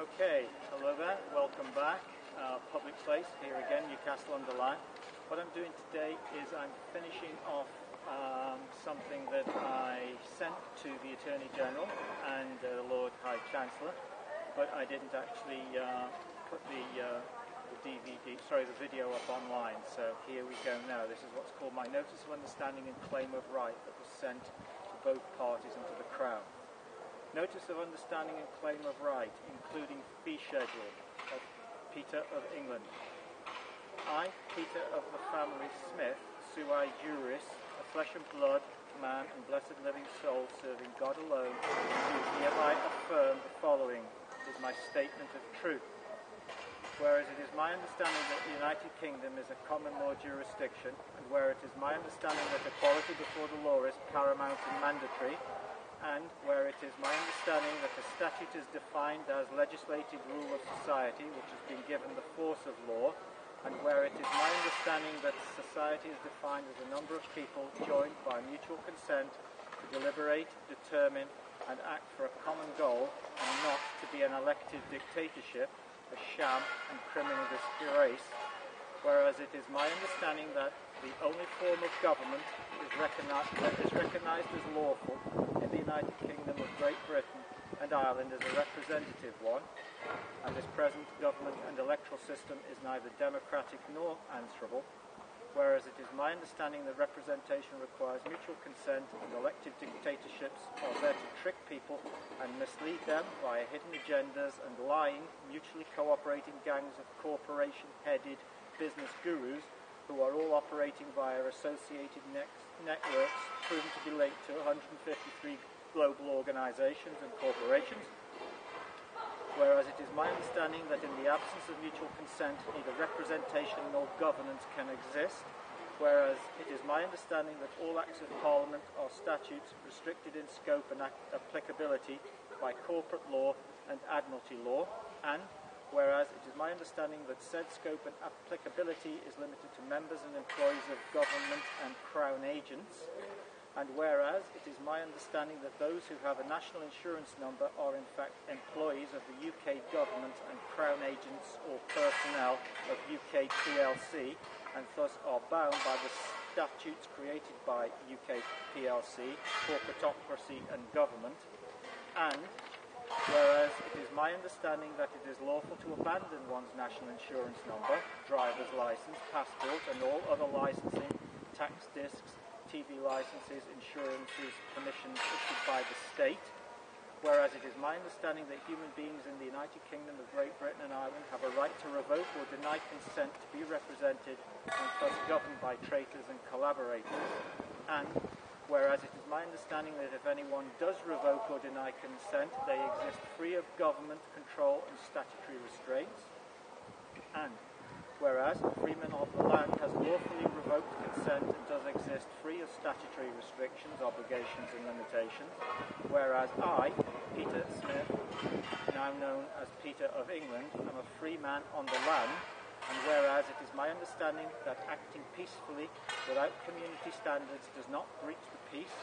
Okay, hello there, welcome back. Uh, public place here again, Newcastle under Lyme. What I'm doing today is I'm finishing off um, something that I sent to the Attorney General and uh, the Lord High Chancellor, but I didn't actually uh, put the, uh, the DVD, sorry, the video up online. So here we go now. This is what's called my Notice of Understanding and Claim of Right that was sent to both parties and to the Crown. Notice of Understanding and Claim of Right, including fee schedule of Peter of England. I, Peter of the family Smith, sui juris, a flesh and blood man and blessed living soul serving God alone, do hereby affirm the following is my statement of truth. Whereas it is my understanding that the United Kingdom is a common law jurisdiction, and where it is my understanding that equality before the law is paramount and mandatory, and where it is my understanding that the statute is defined as legislative rule of society, which has been given the force of law, and where it is my understanding that society is defined as a number of people joined by mutual consent to deliberate, determine, and act for a common goal, and not to be an elective dictatorship, a sham and criminal disgrace, whereas it is my understanding that the only form of government is recognized, that is recognized as lawful in the United Kingdom of Great Britain and Ireland as a representative one, and this present government and electoral system is neither democratic nor answerable, whereas it is my understanding that representation requires mutual consent and elective dictatorships are there to trick people and mislead them via hidden agendas and lying, mutually cooperating gangs of corporation-headed business gurus who are all operating via associated networks proven to be linked to 153 global organizations and corporations. Whereas it is my understanding that in the absence of mutual consent, neither representation nor governance can exist. Whereas it is my understanding that all acts of Parliament are statutes restricted in scope and applicability by corporate law and admiralty law, and whereas it is my understanding that said scope and applicability is limited to members and employees of government and Crown agents, and whereas it is my understanding that those who have a national insurance number are in fact employees of the UK government and Crown agents or personnel of UK PLC, and thus are bound by the statutes created by UK PLC, corporatocracy and government, and whereas it is my understanding that it is lawful to abandon one's national insurance number, driver's license, passport, and all other licensing, tax discs, TV licenses, insurances, permissions issued by the state. Whereas it is my understanding that human beings in the United Kingdom of Great Britain and Ireland have a right to revoke or deny consent to be represented and thus governed by traitors and collaborators. And whereas it is my understanding that if anyone does revoke or deny consent, they exist free of government control and statutory restraints. And whereas a freeman of the land has lawfully revoked consent and does exist free of statutory restrictions, obligations and limitations, whereas I, Peter Smith, now known as Peter of England, am a free man on the land, and whereas it is my understanding that acting peacefully without community standards does not breach the peace,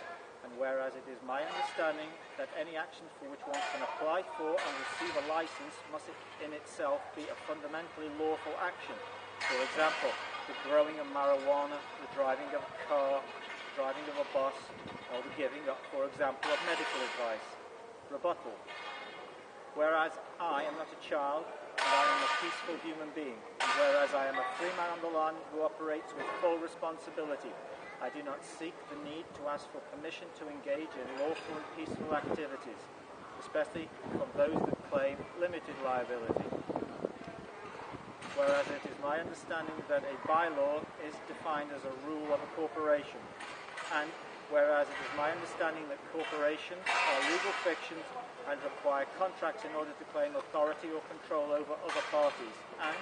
and whereas it is my understanding that any action for which one can apply for and receive a license must in itself be a fundamentally lawful action. For example, the growing of marijuana, the driving of a car, the driving of a bus, or the giving up, for example, of medical advice. Rebuttal. Whereas I am not a child, and I am a peaceful human being, and whereas I am a free man on the land who operates with full responsibility, I do not seek the need to ask for permission to engage in lawful and peaceful activities, especially from those that claim limited liability. Whereas it is my understanding that a bylaw is defined as a rule of a corporation, and whereas it is my understanding that corporations are legal fictions and require contracts in order to claim authority or control over other parties, and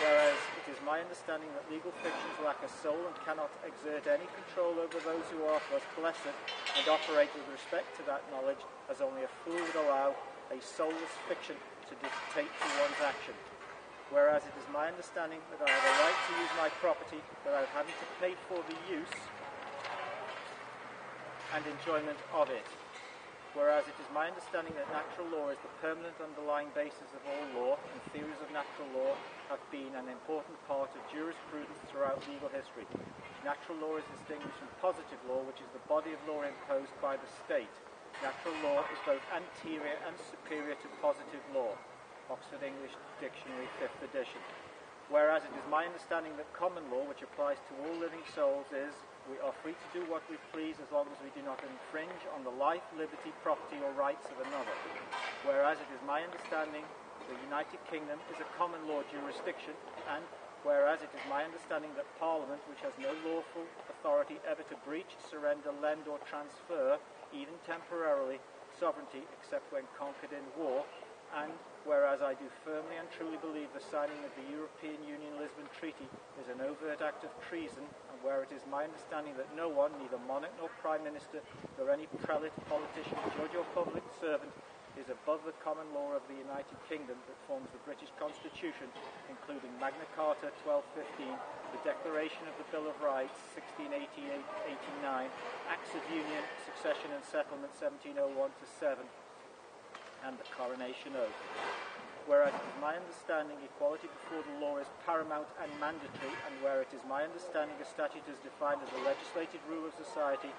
whereas it is my understanding that legal fictions lack a soul and cannot exert any control over those who are thus blessed and operate with respect to that knowledge as only a fool would allow a soulless fiction to dictate to one's action. Whereas it is my understanding that I have a right to use my property without having to pay for the use and enjoyment of it. Whereas it is my understanding that natural law is the permanent underlying basis of all law, and theories of natural law have been an important part of jurisprudence throughout legal history. Natural law is distinguished from positive law, which is the body of law imposed by the state. Natural law is both anterior and superior to positive law. Oxford English Dictionary, 5th edition. Whereas it is my understanding that common law, which applies to all living souls, is we are free to do what we please as long as we do not infringe on the life, liberty, property, or rights of another. Whereas it is my understanding the United Kingdom is a common law jurisdiction, and whereas it is my understanding that Parliament, which has no lawful authority ever to breach, surrender, lend, or transfer, even temporarily, sovereignty except when conquered in war, and whereas I do firmly and truly believe the signing of the European Union Lisbon Treaty is an overt act of treason, and where it is my understanding that no one, neither monarch nor prime minister, nor any prelate, politician, judge or public servant, is above the common law of the United Kingdom that forms the British Constitution, including Magna Carta 1215, the Declaration of the Bill of Rights 1688-89, Acts of Union, Succession and Settlement 1701 to 7, and the coronation oath. Whereas it is my understanding equality before the law is paramount and mandatory, and where it is my understanding a statute is defined as a legislated rule of society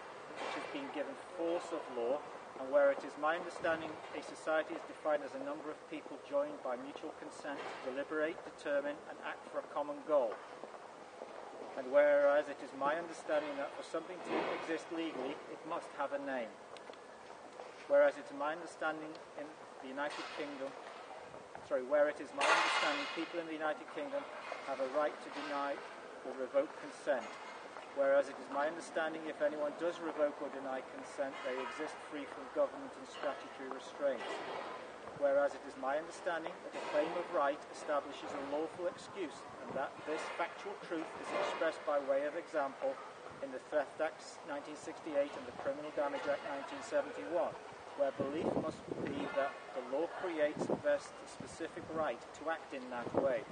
which has been given force of law, and where it is my understanding a society is defined as a number of people joined by mutual consent to deliberate, determine, and act for a common goal. And whereas it is my understanding that for something to exist legally, it must have a name whereas it's my understanding in the United Kingdom, sorry, where it is my understanding people in the United Kingdom have a right to deny or revoke consent, whereas it is my understanding if anyone does revoke or deny consent, they exist free from government and statutory restraints. Whereas it is my understanding that a claim of right establishes a lawful excuse and that this factual truth is expressed by way of example in the Theft Act 1968 and the Criminal Damage Act 1971 where belief must be that the law creates vests a specific right to act in that way.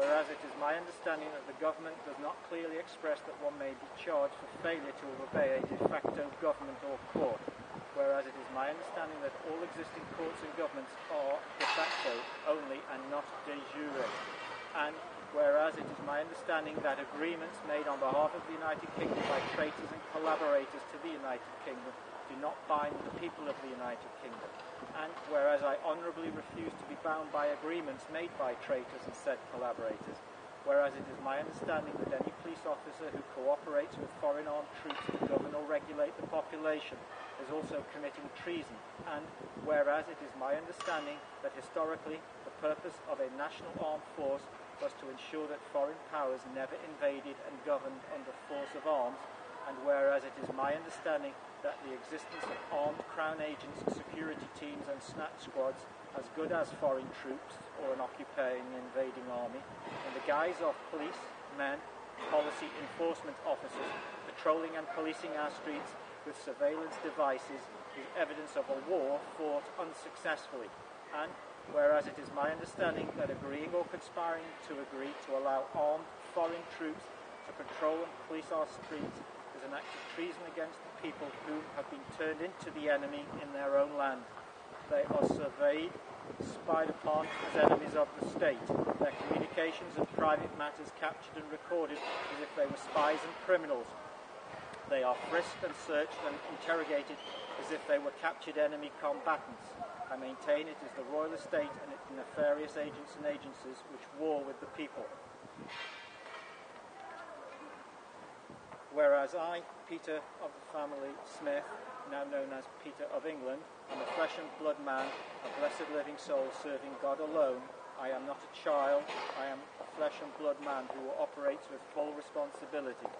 Whereas it is my understanding that the government does not clearly express that one may be charged for failure to obey a de facto government or court, whereas it is my understanding that all existing courts and governments are de facto only and not de jure, and whereas it is my understanding that agreements made on behalf of the United Kingdom by traitors and collaborators to the United Kingdom do not bind the people of the United Kingdom. And whereas I honourably refuse to be bound by agreements made by traitors and said collaborators, whereas it is my understanding that any police officer who cooperates with foreign armed troops to govern or regulate the population is also committing treason, and whereas it is my understanding that historically the purpose of a national armed force was to ensure that foreign powers never invaded and governed under force of arms, and whereas it is my understanding that the existence of armed Crown agents, security teams and snatch squads, as good as foreign troops or an occupying invading army, in the guise of police, men, policy enforcement officers, patrolling and policing our streets with surveillance devices is evidence of a war fought unsuccessfully, and whereas it is my understanding that agreeing or conspiring to agree to allow armed foreign troops to patrol and police our streets is an act of treason against the people who have been turned into the enemy in their own land. They are surveyed, spied upon as enemies of the state, their communications and private matters captured and recorded as if they were spies and criminals. They are frisked and searched and interrogated as if they were captured enemy combatants. I maintain it is the royal estate and its nefarious agents and agencies which war with the people. Whereas I, Peter of the family Smith, now known as Peter of England, am a flesh and blood man, a blessed living soul serving God alone. I am not a child, I am a flesh and blood man who operates with full responsibility.